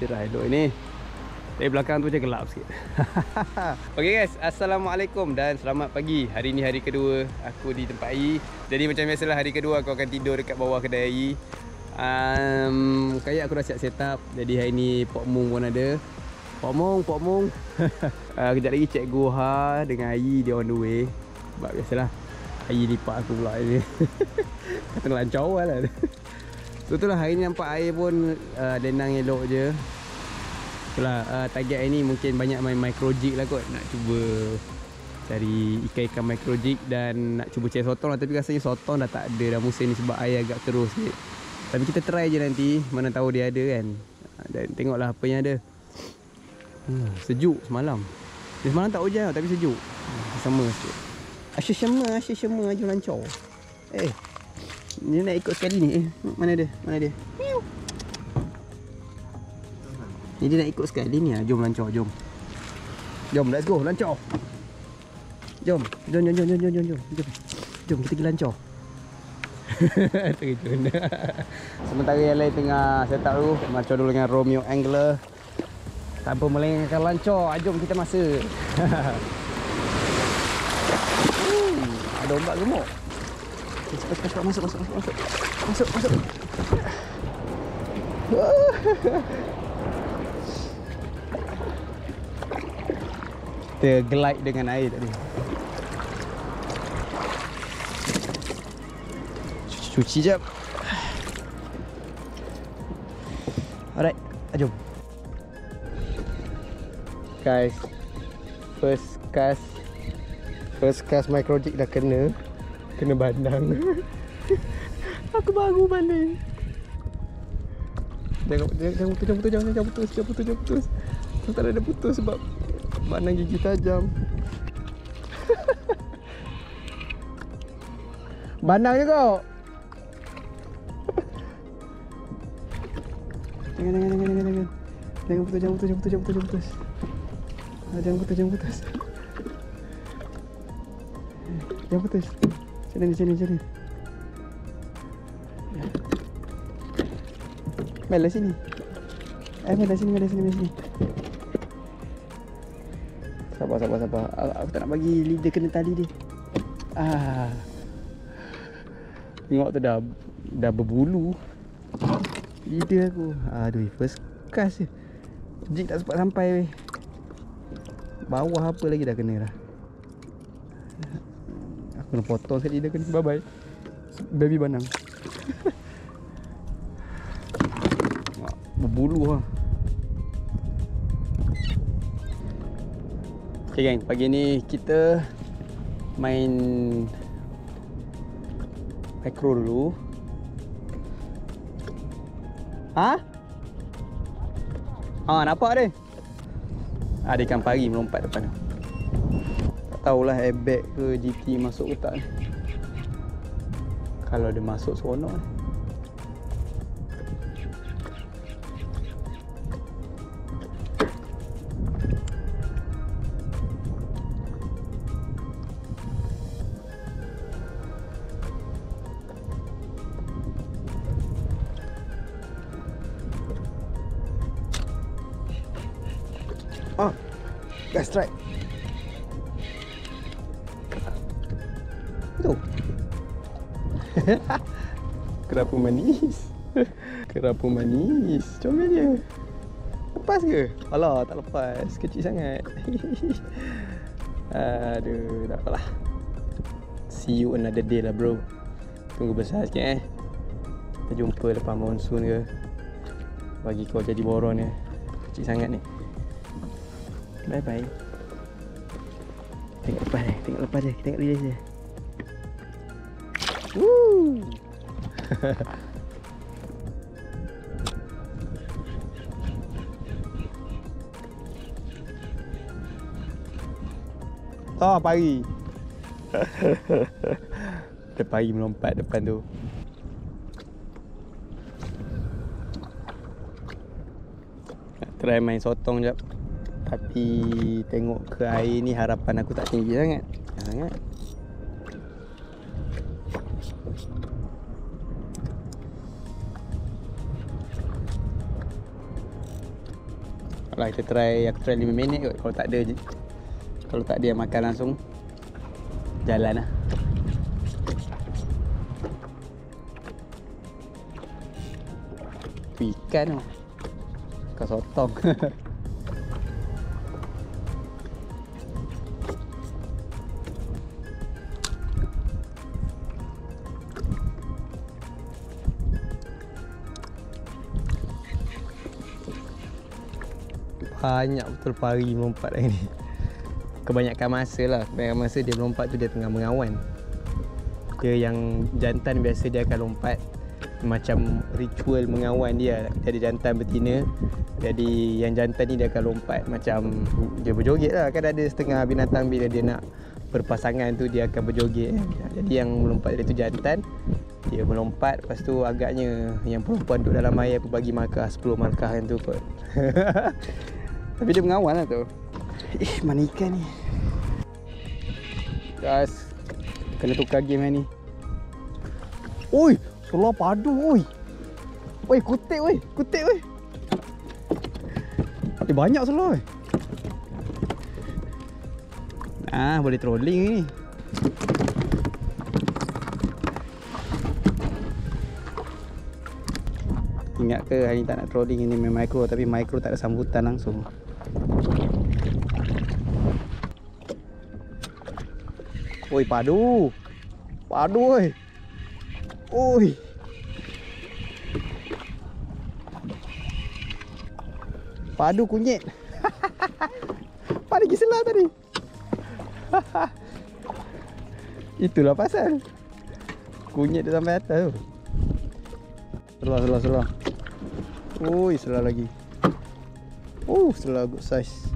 cerah elok ni. Dari belakang tu macam gelap sikit. okay guys, Assalamualaikum dan selamat pagi. Hari ni hari kedua aku di tempat air. Jadi macam biasalah hari kedua aku akan tidur dekat bawah kedai air. Um, kayak aku dah siap set up. Jadi hari ni Pok Mung pun ada. Pok Mung, Pok Mung. uh, kejap lagi Cikgu Ha dengan Ayi dia on the way. Sebab biasalah Ayi lipat aku pula ni. Kata awal lah. So itulah hari ni nampak air pun uh, denang elok je. Itulah uh, target hari ni mungkin banyak main micro jig lah kot. Nak cuba cari ikan-ikan micro jig Dan nak cuba cari sotong lah. Tapi rasanya sotong dah tak ada dah musim ni sebab air agak terus sikit. Tapi kita try je nanti Mana tahu dia ada kan. Dan tengoklah apa yang ada. Hmm, Sejuk semalam. Dia semalam tak hujan tapi sejuk. Hmm, Sama sikit. Asyik syama, asyik syama aja lancar Eh Dia nak ikut sekali ni Eh mana dia, mana dia Ni dia nak ikut sekali ni lah. Jom lancar, jom. Jom, let's go, lancar. Jom, jom, jom, jom, jom, jom, jom, jom. Jom, jom kita pergi lancar. Terjun. Sementara yang lain tengah set up dulu. Macam dulu dengan Romeo Angler. Tanpa melengahkan lancar, jom kita masa. hmm, ada ombak gemuk. Cepat, cepat, cepat, masuk, masuk, masuk, masuk. Masuk, kita glide dengan air tadi. Cuci-cuci jap. Alright, jom. Guys, first cast first cast micro jig dah kena kena bandang. Aku baru balik. Jangan jangan putus, jangan putus, jangan, jangan putus, jangan putus, jangan putus. Tak ada putus sebab Mana gigi tajam Bandang je kau Jangan, jangan, jangan, jangan, jangan Jangan putus, jangan putus, jangan putus, jangan putus, jangan putus ah, Jangan putus, jangan putus Jangan putus Sini, sini, sini Mel, sini Eh, Mel, sini, Mel, sini, Mel, sini Sabar, sabar, sabar. Aku tak nak bagi leader kena tali dia. Ah. Tengok tu dah dah berbulu. Leader aku. Aduh, first cast je. Jig tak sempat sampai weh. Bawah apa lagi dah kena dah. Kena potong sekali leader kena. Bye bye. Baby banang. berbulu ah. Okay gang, pagi ni kita main macro dulu. Ha? Ha, nampak dia? Ada ikan pari melompat depan tu. Tahulah airbag ke GT masuk ke tak. Kalau dia masuk seronok ni. Oh, gas strike. Tu. Kerapu manis. Kerapu manis. Comel dia. Lepas ke? Alah, tak lepas. Kecil sangat. Aduh, tak apalah. See you another day lah bro. Tunggu besar sikit eh. Kita jumpa lepas monsoon ke. Bagi kau jadi boron ya. Kecil sangat ni. Bye bye. Tengok lepas dia, tengok lepas dia, tengok release dia. Woo! oh, pari. Ada pari melompat depan tu. Nak try main sotong jap. Tapi tengok ke air ni harapan aku tak tinggi sangat. Sangat. Lah kita try aku try 5 minit kot. Kalau tak ada kalau tak dia makan langsung jalan lah. Tu ikan tu ikan sotong banyak betul pari melompat hari ni. Kebanyakan masa lah. Kebanyakan masa dia melompat tu dia tengah mengawan. Dia yang jantan biasa dia akan lompat. Macam ritual mengawan dia. Jadi jantan betina. Jadi yang jantan ni dia akan lompat. Macam dia berjoget lah. Kan ada setengah binatang bila dia nak berpasangan tu dia akan berjoget. Jadi yang melompat dia tu jantan. Dia melompat. Lepas tu agaknya yang perempuan duduk dalam air aku bagi markah 10 markah kan tu kot Tapi dia mengawal lah tu. Eh mana ikan ni? Guys Kena tukar game ni. Oi Selah padu oi. Oi kutik oi Kutik oi. Eh banyak selah oi. Ah boleh trolling ni. Ingat ke hari ni tak nak trolling ini main micro Tapi micro tak ada sambutan langsung Oi padu. Padu oi. Oi. Padu kunyit. Pada lagi selah tadi. Itulah pasal. Kunyit dia sampai atas tu. Selah, selah, selah. Oi, selah lagi. Oh, selah good size.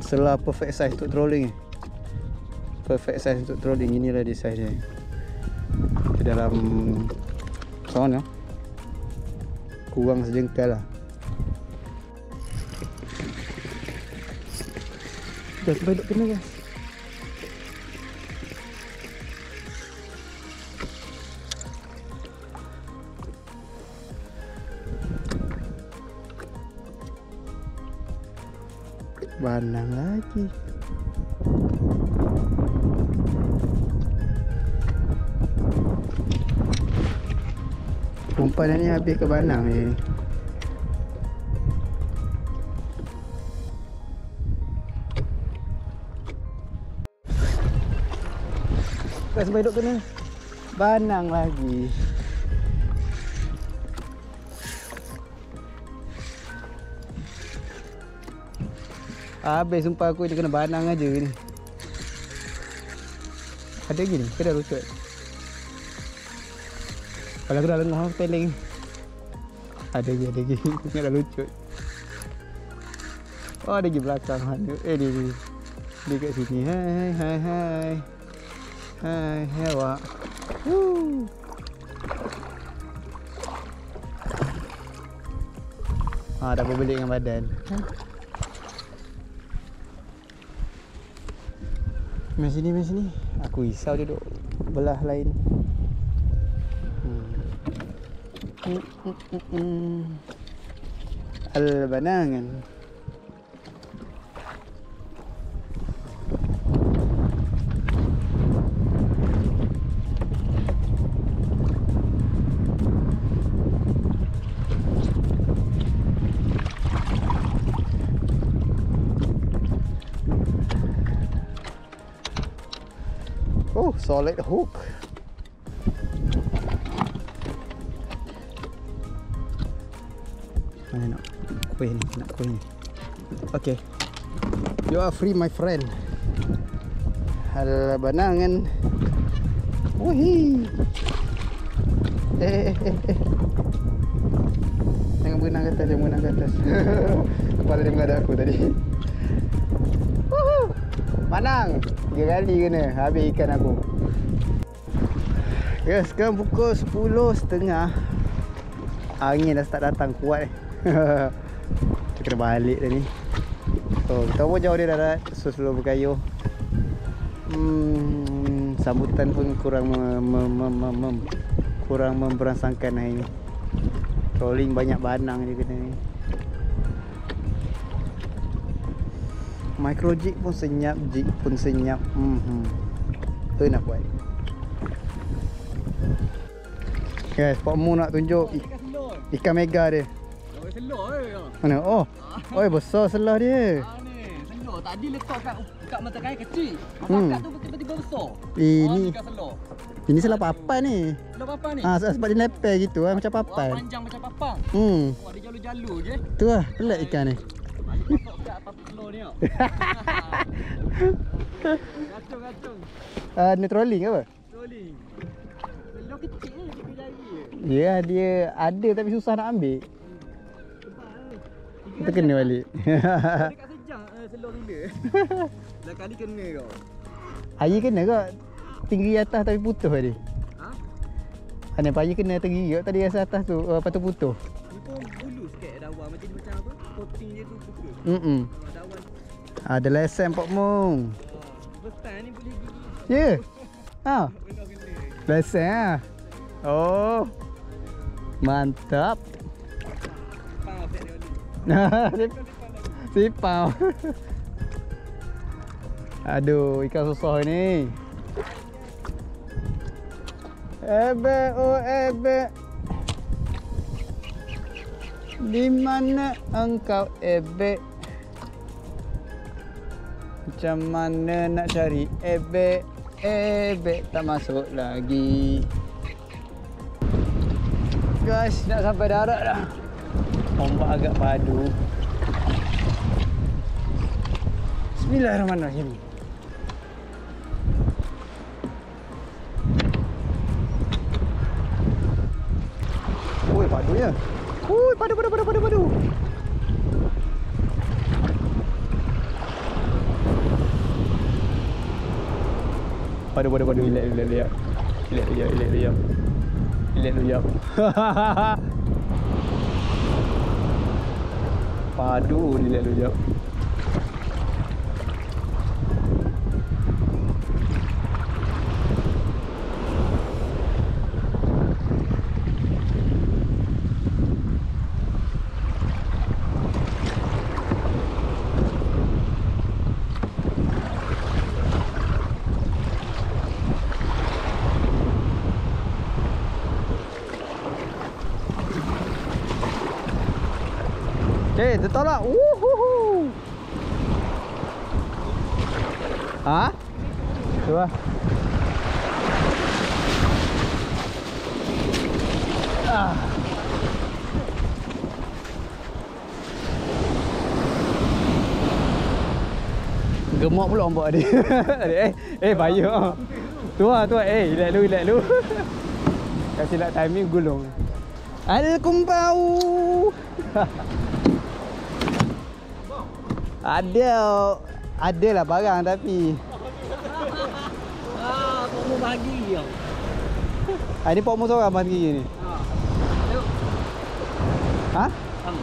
Selah perfect size untuk trolling ni perfect size untuk trolling. Inilah dia size dia. Di dalam sana kurang sejengkal lah. Dah sampai duduk kena guys. Banang lagi Umpan ni habis ke banang ni? Tak sampai duduk kena. Banang lagi. Habis sumpah aku dia kena banang aja ni. Ada gini, ke dah rucut kalau aku dah lengah aku peling Ada lagi, ada lagi. Aku dah lucut Oh ada lagi belakang. Eh dia, dia Dia kat sini. Hai, hai, hai. Hai, hai awak. Woo. Ah, dah berbelik dengan badan. Main sini, main sini. Aku risau dia duduk belah lain Al-Banangan Oh, solid hook. Nak kuih ni, nak kuih ni. Okay. You are free my friend. Hal banangan. Wih. Eh, eh, eh, eh. Jangan berenang ke atas, jangan berenang ke atas. Kepala dia mengadap aku tadi. Panang. Tiga kali kena habis ikan aku. Ya, sekarang pukul 10.30. Angin dah start datang kuat eh. kena balik dah ni so, Kita pun jauh dia darat So slow berkayuh hmm, Sambutan pun kurang me, me, me, me, me, Kurang memperansangkan hari lah ni Trolling banyak banang je kena ni Micro jig pun senyap Jig pun senyap hmm, hmm. Tu nak buat Guys, Pak Mu nak tunjuk ikan mega dia. Oh. Mana? Oh. Oh, besar selah dia. Ah ni, selor. Tadi letak kat kat mata kail kecil. Masa Hmm. kat tu tiba-tiba besar. Ini Ah, dekat selor. ini salah papan ni. Selor apa ni? Ah, sebab dia lepel gitu ah macam papan. panjang macam papang. Hmm. Wah, dia jalur-jalur je. Tu lah, pelik ikan ni. Masuk kat apa selor ni. Ah, trolling apa? Rolling. Selor kecil ni dia jari. Ya, dia ada tapi susah nak ambil. Eh. Kita kena balik. Dekat sejang eh, selor gila. Dah kali kena kau. Air kena ke? Tinggi atas tapi putus tadi. Ha? Ada air kena tinggi ke tadi rasa atas tu uh, lepas tu putus. Ni pun bulu sikit dawan macam macam apa? Coating dia tu pukul. Hmm. Ah, dawan. Ada lesen Pak Mung. Ah, Betul ni boleh gigi. Ya. Ha, kena. lesen ah. Oh. Mantap. Sipau. Aduh, ikan susah ni. Ebe, oh ebe. Di mana engkau ebe? Macam mana nak cari ebe? Ebe tak masuk lagi. Guys, nak sampai darat dah ombak agak padu. Bismillahirrahmanirrahim. Woi, padu ya. Woi, padu padu padu padu padu. Padu padu padu ilek ilek ilek. Ilek ilek ilek ilek. Ilek ilek. Hahaha. padu dia lihat dulu jap. Tertolak. Uhuhu. Ha? Tu lah. Ah. Gemuk pula ombak dia. eh, eh bahaya. Tu lah, tu lah. Eh, relax dulu, relax dulu. Kasi nak timing gulung. Ada kumpau. ada ada lah barang tapi Ah, kau mau bagi dia. ah, ni pokok seorang bagi ni. Ah. Tengok. Ha? Bang.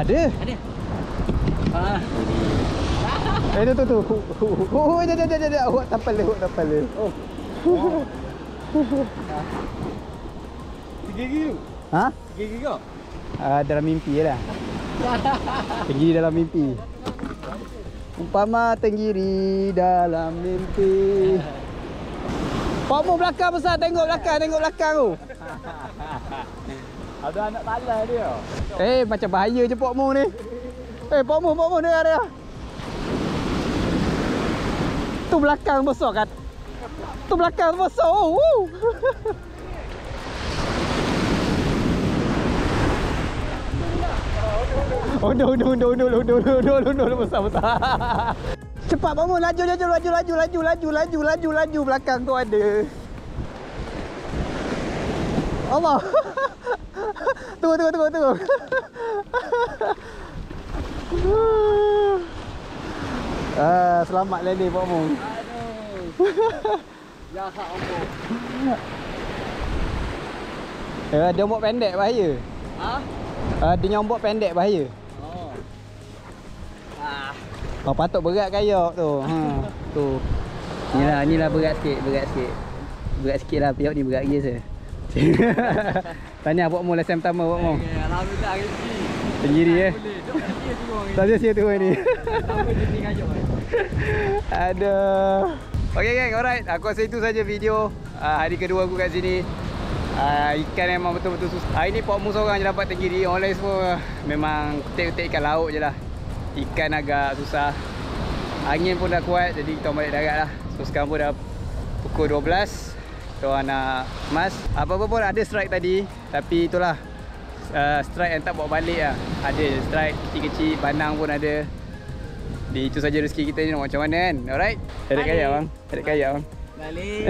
Ada. Ada. Ah. Eh tu tu tu. Oh, ada ada ada ada. Awak tapal le, awak tapal le. Oh. Tiga gigi tu. Ha? Tiga gigi kau. Ah, dalam mimpi lah. Tenggiri dalam mimpi. Umpama tenggiri dalam mimpi. Pak Mu belakang besar tengok belakang tengok belakang tu. Ada anak tala dia. Eh macam bahaya je Pak Mu ni. Eh Pak Mu Pak Mu dengar dia. Tu belakang besar kan. Tu belakang besar. Oh. Oh no no no no no no no besar besar. Cepat Mu laju laju laju laju laju laju laju laju laju belakang tu ada. Allah. tunggu tunggu tunggu tunggu. ah, selamat lele Pak Mu. Aduh. Ya hak ombok. Eh, dia ombak pendek bahaya. Ha? Ah, dia nyombok pendek bahaya. Oh. Ah. Oh, patut berat kayak tu. Ha, tu. Inilah, inilah berat sikit, berat sikit. Berat sikit lah, piok ni berat gila. Tanya Pak Mu lesen pertama Pak Mu. Okay, alhamdulillah rezeki. Tenggiri eh. Boleh. Tak sia-sia tu ni. Aduh. Okay gang, alright. Aku rasa itu saja video uh, hari kedua aku kat sini. Uh, ikan memang betul-betul susah. Hari ni Pak Mu seorang je dapat tenggiri. Orang lain semua memang kutik-kutik ikan laut je lah. Ikan agak susah. Angin pun dah kuat jadi kita balik darat lah. So sekarang pun dah pukul 12. Kita nak mas. Apa-apa pun ada strike tadi. Tapi itulah. Uh, strike yang tak bawa balik lah. Ada strike kecil-kecil. Banang pun ada. Di itu saja rezeki kita ni nak macam mana kan. Alright. Tarik kaya bang. Tarik kaya bang. Balik.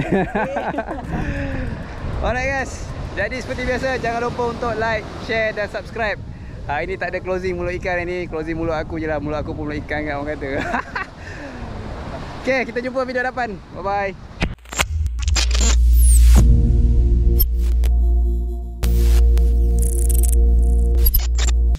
Alright guys. Jadi seperti biasa jangan lupa untuk like, share dan subscribe. Ha, ini tak ada closing mulut ikan ini. Closing mulut aku je lah. Mulut aku pun mulut ikan kan orang kata. okay, kita jumpa video depan. Bye bye.